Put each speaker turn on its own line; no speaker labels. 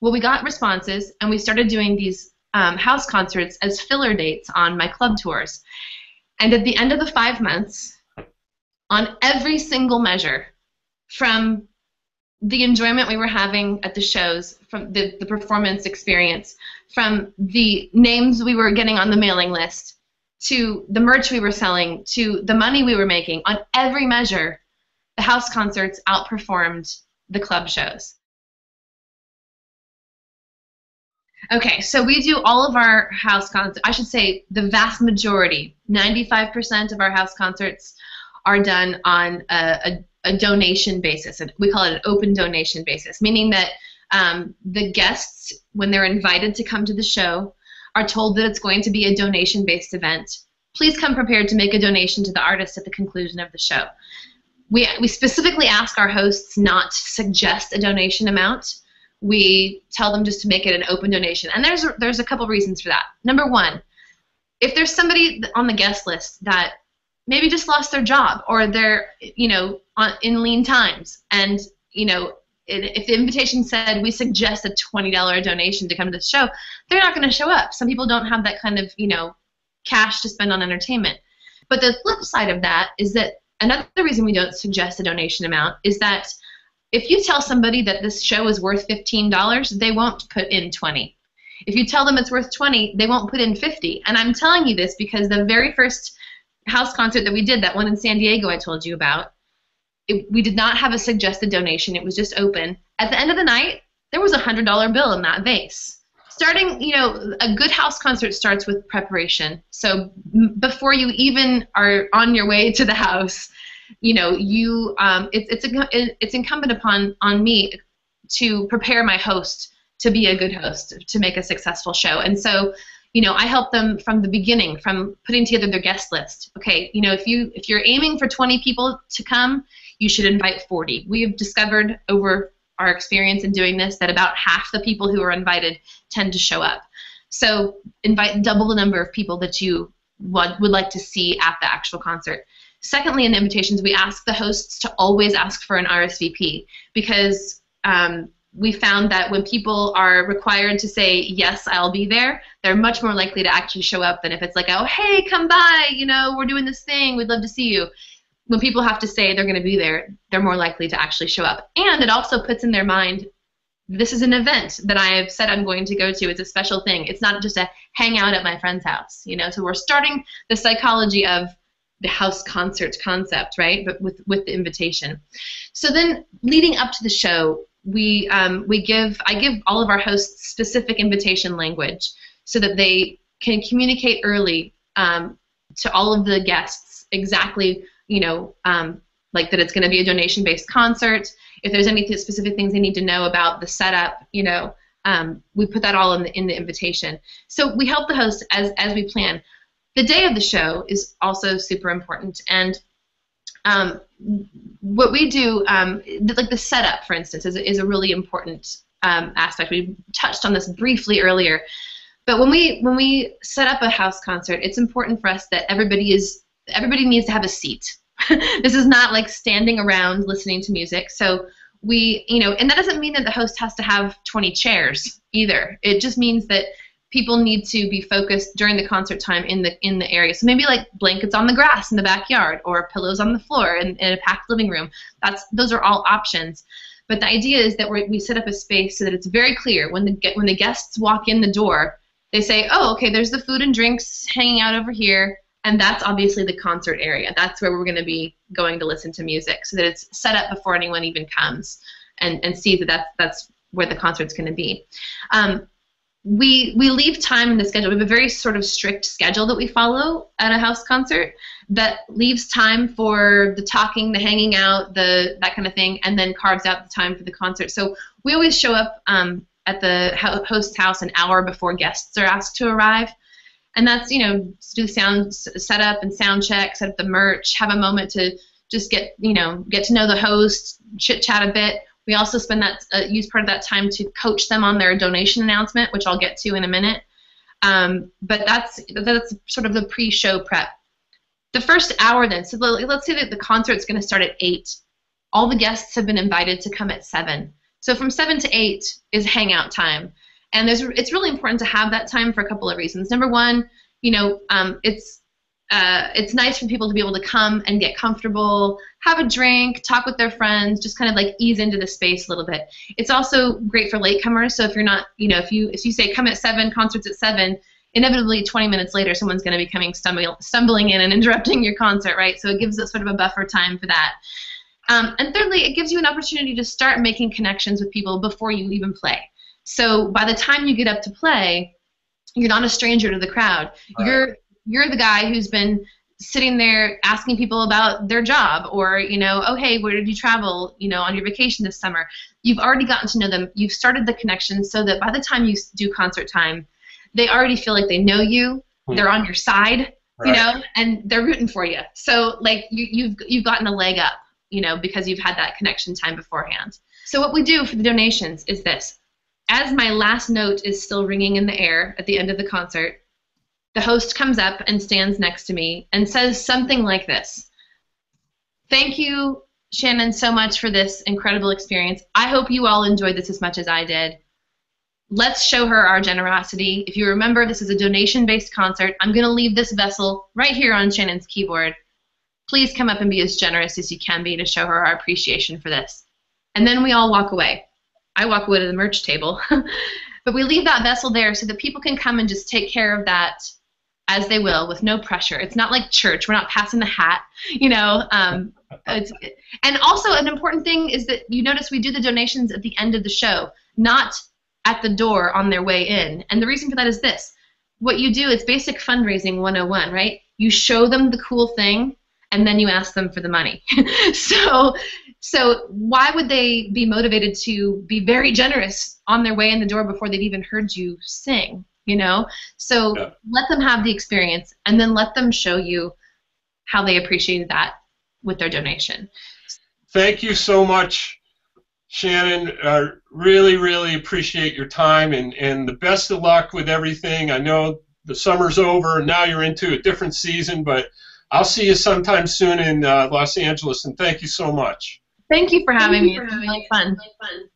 well, we got responses, and we started doing these um, house concerts as filler dates on my club tours. And at the end of the five months, on every single measure, from the enjoyment we were having at the shows, from the, the performance experience, from the names we were getting on the mailing list, to the merch we were selling, to the money we were making, on every measure, the house concerts outperformed the club shows. Okay, so we do all of our house concerts. I should say the vast majority, 95% of our house concerts are done on a, a, a donation basis. We call it an open donation basis, meaning that um, the guests, when they're invited to come to the show, are told that it's going to be a donation based event. Please come prepared to make a donation to the artist at the conclusion of the show. We, we specifically ask our hosts not to suggest a donation amount. We tell them just to make it an open donation. And there's, there's a couple reasons for that. Number one, if there's somebody on the guest list that maybe just lost their job or they're you know on, in lean times and you know if the invitation said we suggest a $20 donation to come to the show they're not going to show up some people don't have that kind of you know cash to spend on entertainment but the flip side of that is that another reason we don't suggest a donation amount is that if you tell somebody that this show is worth $15 they won't put in 20 if you tell them it's worth 20 they won't put in 50 and i'm telling you this because the very first house concert that we did, that one in San Diego I told you about, it, we did not have a suggested donation. It was just open. At the end of the night, there was a hundred dollar bill in that vase. Starting, you know, a good house concert starts with preparation. So before you even are on your way to the house, you know, you um, it, it's a, it's incumbent upon on me to prepare my host to be a good host to make a successful show. And so you know, I help them from the beginning, from putting together their guest list. Okay, you know, if you if you're aiming for 20 people to come, you should invite 40. We have discovered over our experience in doing this that about half the people who are invited tend to show up. So invite double the number of people that you would, would like to see at the actual concert. Secondly, in the invitations, we ask the hosts to always ask for an RSVP because um, we found that when people are required to say yes i'll be there they're much more likely to actually show up than if it's like oh hey come by you know we're doing this thing we'd love to see you. When people have to say they're going to be there they're more likely to actually show up. And it also puts in their mind this is an event that i've said i'm going to go to it's a special thing it's not just a hangout at my friend's house you know? So we're starting the psychology of the house concert concept right? But with with the invitation. So then leading up to the show we um, we give I give all of our hosts specific invitation language so that they can communicate early um, to all of the guests exactly you know um, like that it's going to be a donation based concert. If there's any specific things they need to know about the setup you know um, we put that all in the in the invitation. So we help the host as as we plan the day of the show is also super important and um, what we do, um, like the setup, for instance, is, is a really important um, aspect. We touched on this briefly earlier, but when we when we set up a house concert, it's important for us that everybody is everybody needs to have a seat. this is not like standing around listening to music. So we, you know, and that doesn't mean that the host has to have 20 chairs either. It just means that people need to be focused during the concert time in the in the area. So maybe like blankets on the grass in the backyard or pillows on the floor in, in a packed living room. That's those are all options. But the idea is that we set up a space so that it's very clear when the when the guests walk in the door, they say, "Oh, okay, there's the food and drinks hanging out over here." And that's obviously the concert area. That's where we're going to be going to listen to music, so that it's set up before anyone even comes, and, and see that that's, that's where the concert's going to be. Um, we we leave time in the schedule. We have a very sort of strict schedule that we follow at a house concert that leaves time for the talking, the hanging out, the that kind of thing, and then carves out the time for the concert. So we always show up um, at the host's house an hour before guests are asked to arrive, and that's you know do the sound setup and sound check, set up the merch, have a moment to just get you know get to know the host, chit chat a bit. We also spend that uh, use part of that time to coach them on their donation announcement, which I'll get to in a minute. Um, but that's that's sort of the pre-show prep. The first hour then, so let's say that the concert's going to start at eight. All the guests have been invited to come at seven. So from 7 to 8 is hangout time. And there's, it's really important to have that time for a couple of reasons. Number one, you know, um, it's uh, it's nice for people to be able to come and get comfortable, have a drink, talk with their friends, just kind of like ease into the space a little bit. It's also great for latecomers. So if you're not, you know, if you if you say come at seven, concerts at seven, inevitably 20 minutes later someone's going to be coming stumbling stumbling in and interrupting your concert, right? So it gives it sort of a buffer time for that. Um, and thirdly, it gives you an opportunity to start making connections with people before you even play. So by the time you get up to play, you're not a stranger to the crowd. Right. You're you're the guy who's been sitting there asking people about their job or you know oh hey where did you travel you know on your vacation this summer? You've already gotten to know them. You've started the connection so that by the time you do concert time they already feel like they know you. Hmm. they're on your side right. you know and they're rooting for you. So like you, you've you've gotten a leg up you know because you've had that connection time beforehand. So what we do for the donations is this. As my last note is still ringing in the air at the end of the concert the host comes up and stands next to me and says something like this Thank you, Shannon, so much for this incredible experience. I hope you all enjoyed this as much as I did. Let's show her our generosity. If you remember, this is a donation based concert. I'm going to leave this vessel right here on Shannon's keyboard. Please come up and be as generous as you can be to show her our appreciation for this. And then we all walk away. I walk away to the merch table. but we leave that vessel there so that people can come and just take care of that as they will with no pressure. It's not like church. We're not passing the hat, you know. Um, and also an important thing is that you notice we do the donations at the end of the show, not at the door on their way in. And the reason for that is this. What you do is basic fundraising 101, right? You show them the cool thing and then you ask them for the money. so so why would they be motivated to be very generous on their way in the door before they've even heard you sing? You know? So yeah. let them have the experience and then let them show you how they appreciated that with their donation.
Thank you so much shannon. Uh, really really appreciate your time and and the best of luck with everything. I know the summer's over and now you're into a different season but i'll see you sometime soon in uh, los angeles and thank you so much.
Thank you for having thank me. it's really fun. Really fun